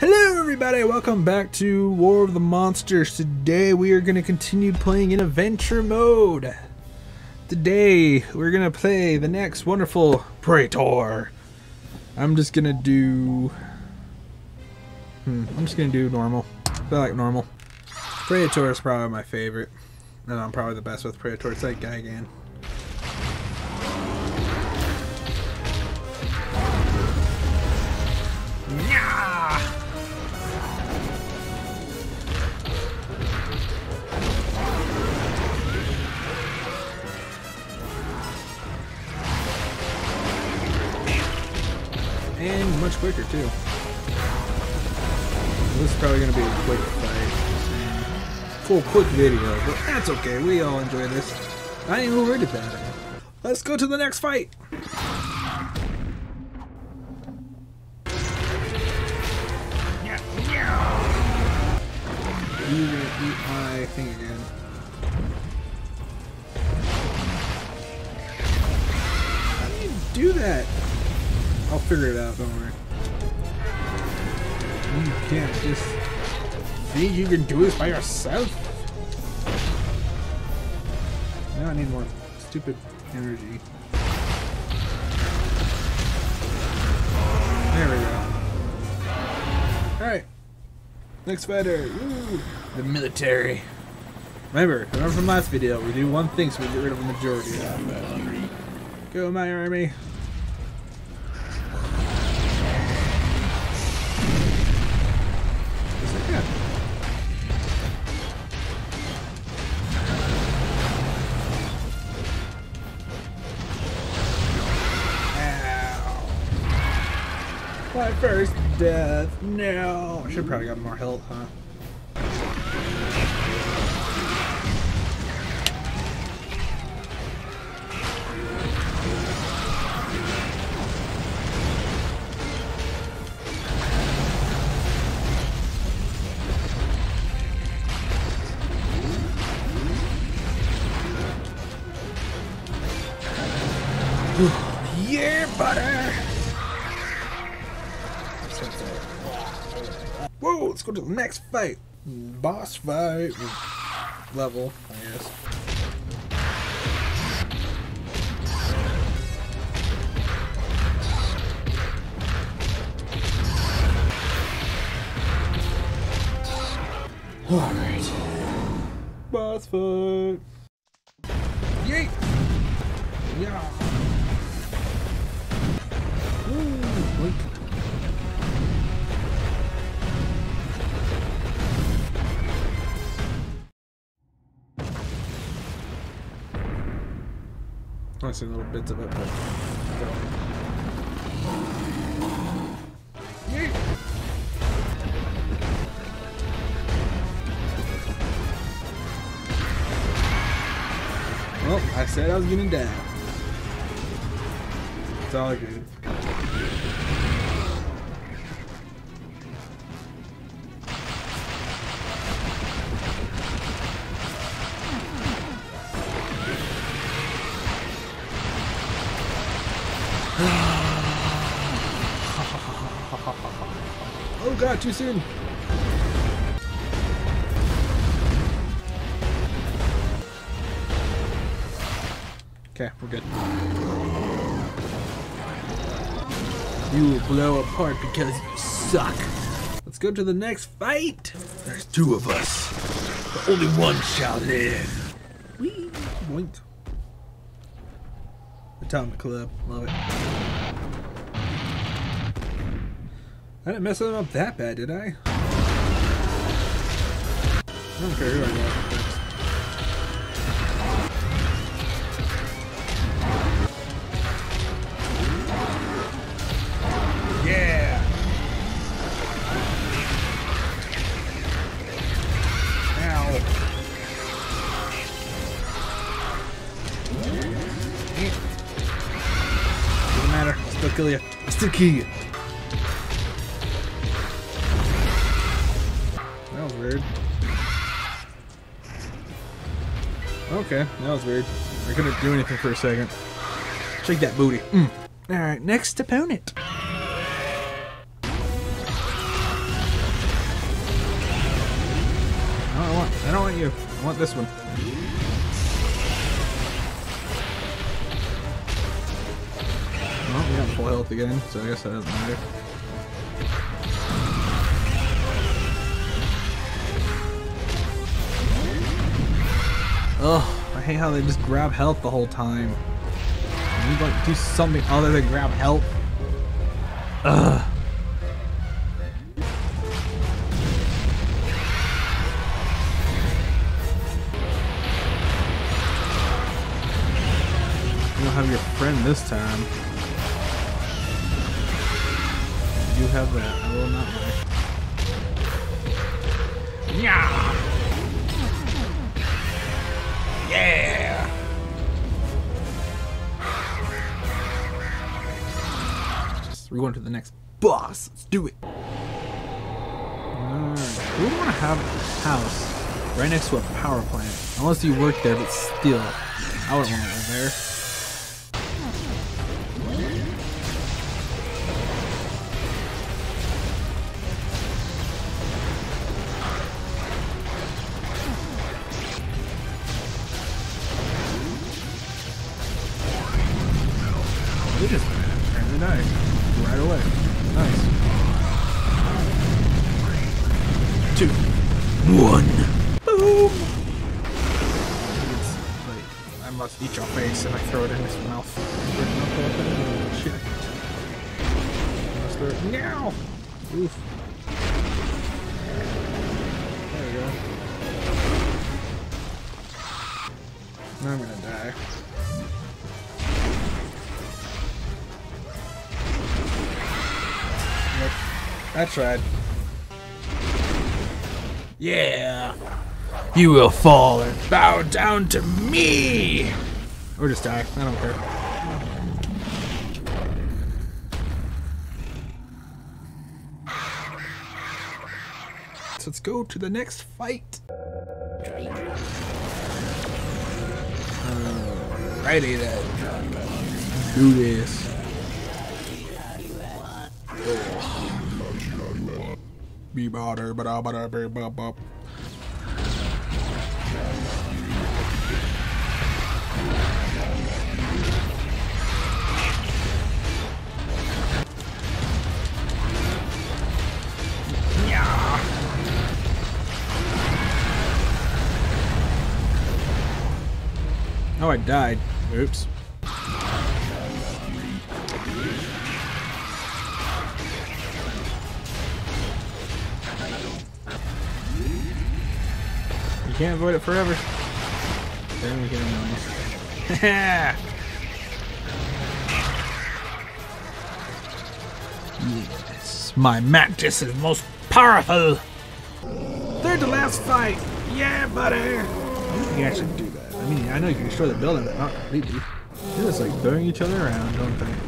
Hello everybody, welcome back to War of the Monsters. Today we are going to continue playing in adventure mode. Today we're going to play the next wonderful Preytor. I'm just going to do... Hmm, I'm just going to do normal. I feel like normal. Preytor is probably my favorite. And I'm probably the best with Preytor. It's like Gigan. Much quicker too. This is probably gonna be a quick fight. Full quick video, but that's okay. We all enjoy this. I ain't worried about it. Let's go to the next fight. You gonna eat my thing again. How do you do that? I'll figure it out, don't worry. You can't just think you can do this by yourself? Now I need more stupid energy. There we go. Alright. Next fighter. Woo. The military. Remember, remember from last video, we do one thing so we get rid of the majority. Go my army. My first death. No. I should probably got more health, huh? yeah, buddy! Let's go to the next fight. Boss fight. Level, I guess. Alright. Boss fight. Yeet! Yeah. Ooh, wait. I see little bits of it, but. Well, I said I was gonna die. It's all good. Oh god, too soon. Okay, we're good. You will blow apart because you suck. Let's go to the next fight. There's two of us, but only one shall live. Wee, boink. Atomic Club, love it. I didn't mess them up that bad, did I? I don't care who I kill you. I still kill you. That was weird. Okay, that was weird. I couldn't do anything for a second. Shake that booty. Mm. Alright, next opponent. I don't want I don't want you. I want this one. Full health again, so I guess that doesn't matter. Ugh, I hate how they just grab health the whole time. You need like do something other than grab health. Ugh. You don't have your friend this time. Have that. I will not lie. Yeah. Yeah. We're going to the next boss. Let's do it. Alright. We want to have a house right next to a power plant. Unless you work there, but still. I wouldn't want to live there. They just apparently died right away. Nice. Two. One. Boom. Like, I must eat your face and I throw it in his mouth. Shit. Must throw it. Now. Oof. There we go. Now I'm gonna die. I tried. Yeah. You will fall and bow down to me. Or just die. I don't care. Let's go to the next fight. Uh, Alrighty then. Do this. Be bother, but I bother, be. Oh, I died. Oops. Can't avoid it forever. Then we can. yes, my mantis is most powerful. Third to last fight. Yeah, buddy. You can actually do that. I mean, I know you can destroy the building, but not completely. They're just like throwing each other around, don't they?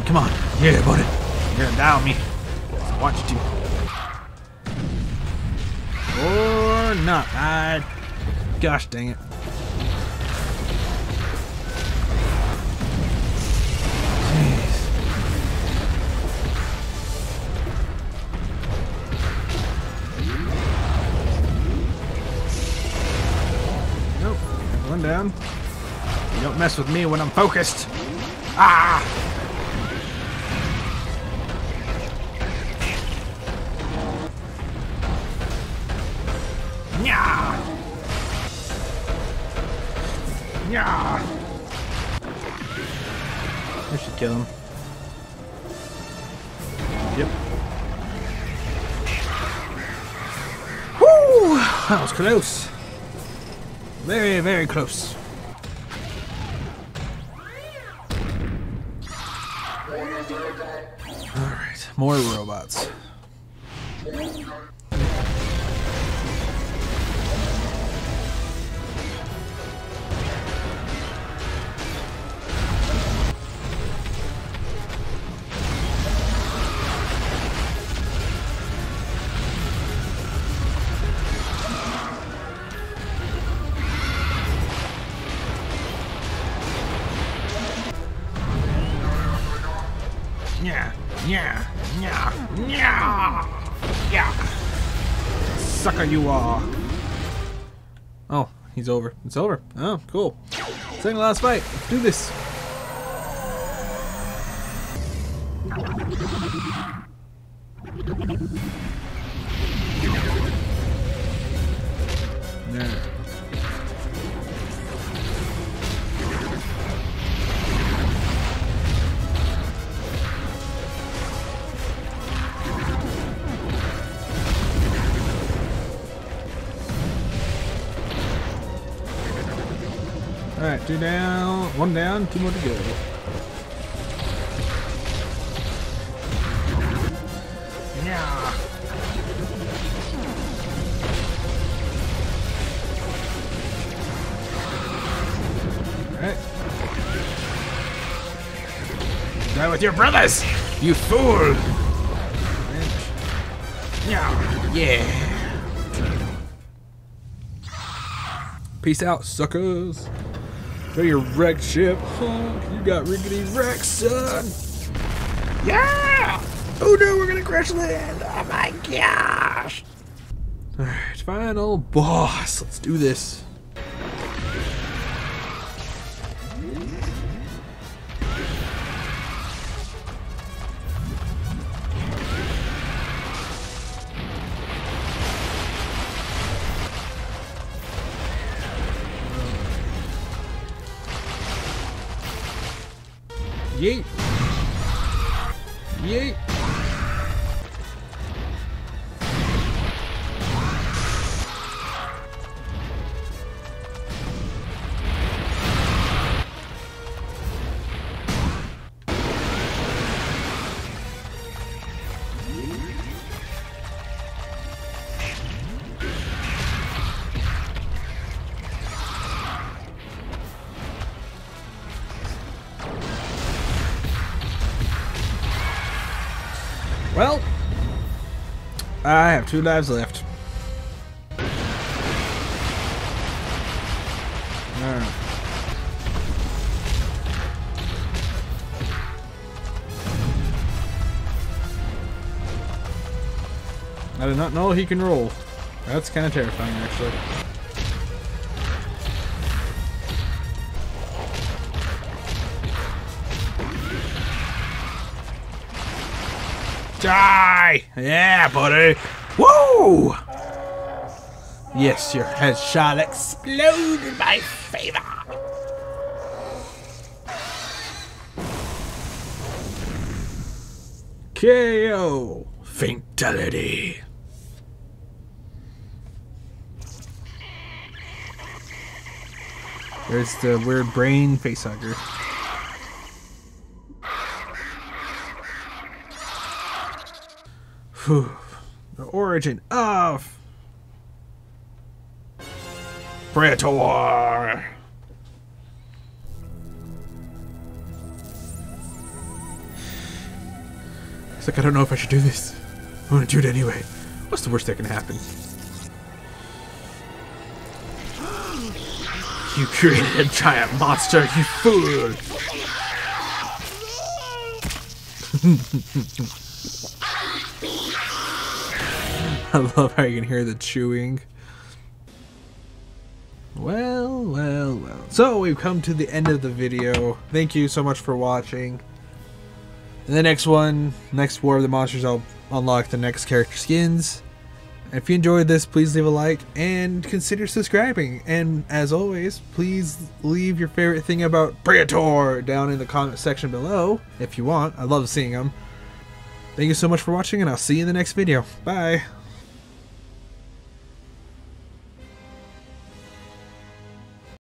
On, come on. Yeah, buddy. You're gonna die on me. Watch you. Or not. I. Gosh dang it. Nope. One down. You don't mess with me when I'm focused. Ah! Nya! Nya! We should kill him. Yep. Woo! That was close. Very, very close. Alright, more robots. Yeah, yeah, yeah, yeah. Sucker you are. Oh, he's over. It's over. Oh, cool. Second last fight. Let's do this. Two down, one down, two more to go. Yeah. Alright. Die with your brothers, you fool! Yeah. Yeah. Peace out, suckers. Go your wrecked ship. Honk. You got rickety wrecked, son. Yeah! Oh no, we're gonna crash land. Oh my gosh. Alright, final boss. Let's do this. Yeet. Yeet. Well, I have two lives left. Alright. I did not know he can roll. That's kind of terrifying, actually. Die! Yeah, buddy! Woo! Yes, your head shall explode in my favor! KO! Fatality! There's the weird brain facehugger. Whew. The origin of Preytor. It's like I don't know if I should do this. I'm gonna do it anyway. What's the worst that can happen? You created a giant monster, you fool! I love how you can hear the chewing. Well, well, well. So we've come to the end of the video. Thank you so much for watching. In the next one, next War of the Monsters, I'll unlock the next character skins. If you enjoyed this, please leave a like and consider subscribing. And as always, please leave your favorite thing about Preytor down in the comment section below if you want. I love seeing them. Thank you so much for watching, and I'll see you in the next video. Bye.